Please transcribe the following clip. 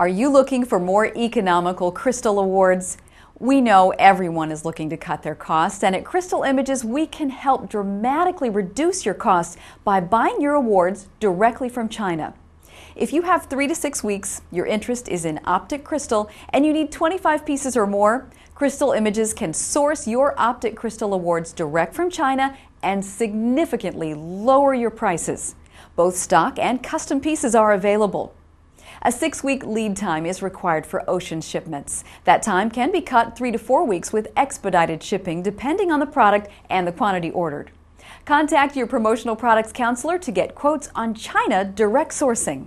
Are you looking for more economical crystal awards? We know everyone is looking to cut their costs, and at Crystal Images, we can help dramatically reduce your costs by buying your awards directly from China. If you have three to six weeks, your interest is in optic crystal, and you need 25 pieces or more, Crystal Images can source your optic crystal awards direct from China and significantly lower your prices. Both stock and custom pieces are available. A six week lead time is required for ocean shipments. That time can be cut three to four weeks with expedited shipping, depending on the product and the quantity ordered. Contact your promotional products counselor to get quotes on China direct sourcing.